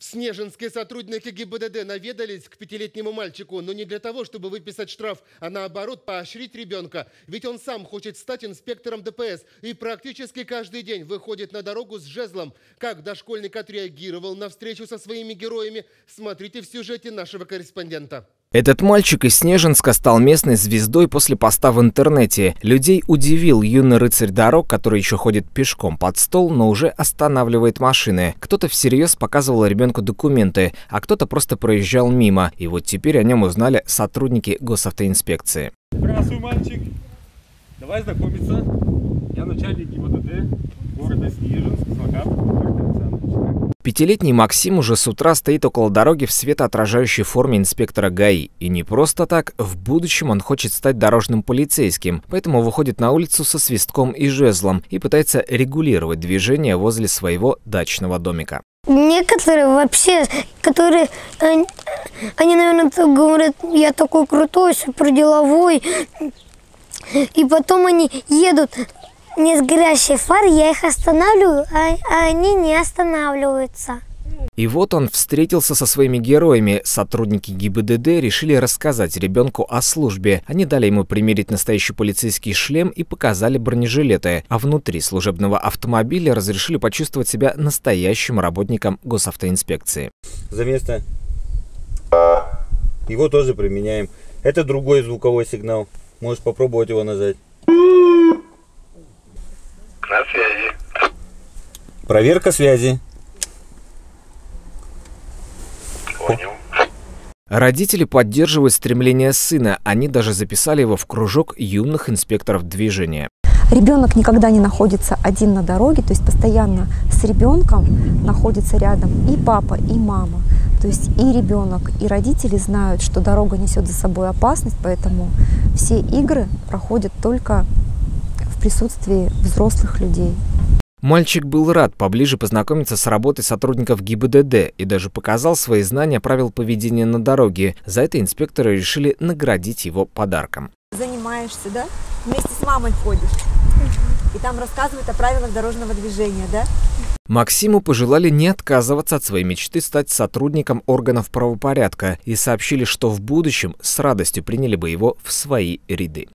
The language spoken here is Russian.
В Снежинске сотрудники ГИБДД наведались к пятилетнему мальчику, но не для того, чтобы выписать штраф, а наоборот поощрить ребенка. Ведь он сам хочет стать инспектором ДПС и практически каждый день выходит на дорогу с жезлом. Как дошкольник отреагировал на встречу со своими героями, смотрите в сюжете нашего корреспондента. Этот мальчик из Снежинска стал местной звездой после поста в интернете. Людей удивил юный рыцарь дорог, который еще ходит пешком под стол, но уже останавливает машины. Кто-то всерьез показывал ребенку документы, а кто-то просто проезжал мимо. И вот теперь о нем узнали сотрудники госавтоинспекции. Здравствуй, мальчик. Давай знакомиться. Я начальник ГИБДД города Снежинск, Злокап, Пятилетний Максим уже с утра стоит около дороги в светоотражающей форме инспектора ГАИ. И не просто так, в будущем он хочет стать дорожным полицейским, поэтому выходит на улицу со свистком и жезлом и пытается регулировать движение возле своего дачного домика. Некоторые вообще, которые, они, они наверное, говорят, я такой крутой, супер деловой, и потом они едут не с горящей фары, я их останавливаю, а, а они не останавливаются. И вот он встретился со своими героями. Сотрудники ГИБДД решили рассказать ребенку о службе. Они дали ему примерить настоящий полицейский шлем и показали бронежилеты. А внутри служебного автомобиля разрешили почувствовать себя настоящим работником госавтоинспекции. За место. Его тоже применяем. Это другой звуковой сигнал. Можешь попробовать его нажать. На связи. Проверка связи. Понял. Родители поддерживают стремление сына. Они даже записали его в кружок юных инспекторов движения. Ребенок никогда не находится один на дороге, то есть постоянно с ребенком находится рядом и папа, и мама. То есть и ребенок, и родители знают, что дорога несет за собой опасность, поэтому все игры проходят только присутствии взрослых людей. Мальчик был рад поближе познакомиться с работой сотрудников ГИБДД и даже показал свои знания правил поведения на дороге. За это инспекторы решили наградить его подарком. Занимаешься, да? Вместе с мамой ходишь. И там рассказывают о правилах дорожного движения, да? Максиму пожелали не отказываться от своей мечты стать сотрудником органов правопорядка и сообщили, что в будущем с радостью приняли бы его в свои ряды.